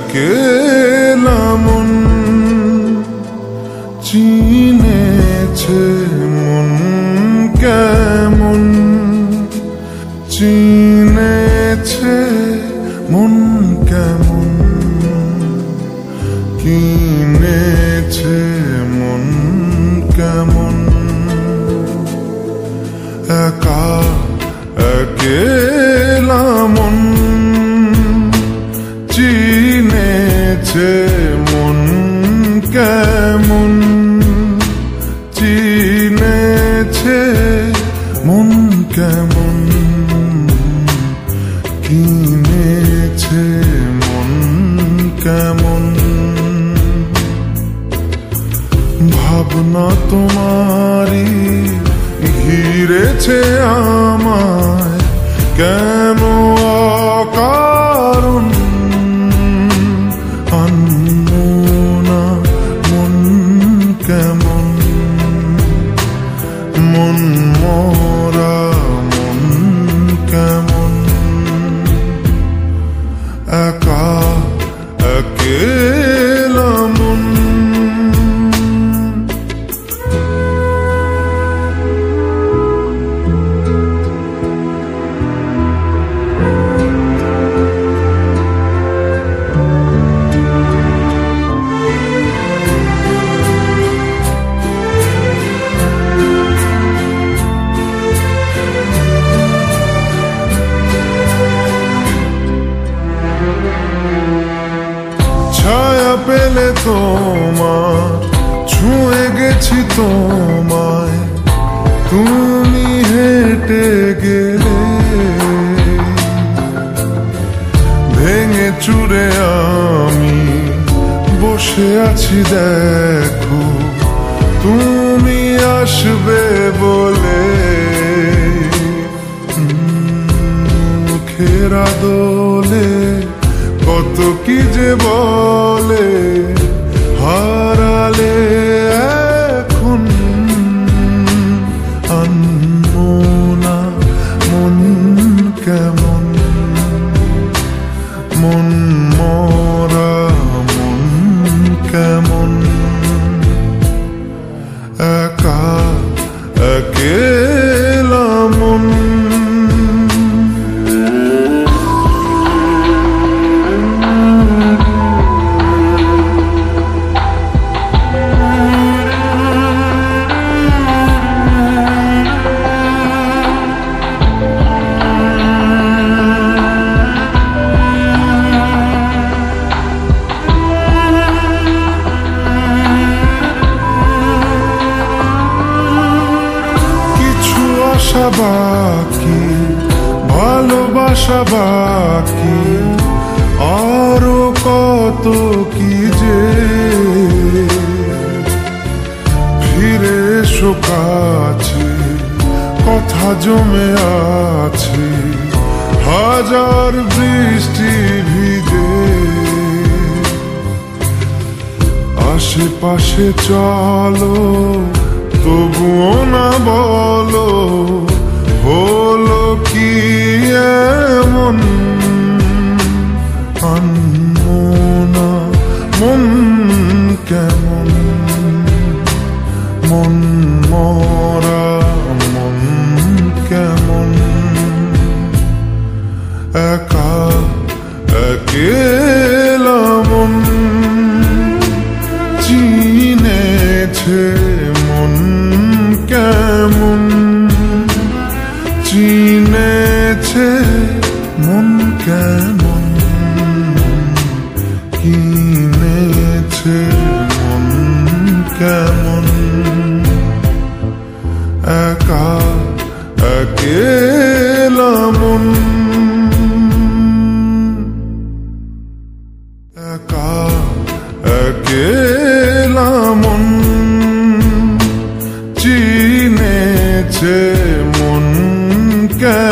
একেলা মন চিনেছে মন কেমন চিনেছে মন কেমন চিনেছে মন কেমন? চিনেছে মন কেমন? কিনেছে মন কেমন? ভাবনা তোমারি ঘিরেছে আমায়। কেন অকারণ ছায়া পেলে তোমার, ছুঁয়ে গেছি তোমায়। তুমি হেঁটে গেলে, ভেঙে চুরে আমি বসে আছি, দেখো, তুমি আসবে বলে। মুখেরা দোলে কত কি যে বলে হারালে বাকি, ভালোবাসা বাকি, আরও কত কি যে। ফিরে এসো কাছে, কথা জমে আছে, হাজার বৃষ্টি ভিজে। আশেপাশে চলো, তবুও না বলো হলো কি এমন মন কেমন? মন মরা? মন কেমন? একা একেলা মন চিনেছে চিনেছে মন কেমন? কিনেছে মন কেমন? একা একেলা মন কেমন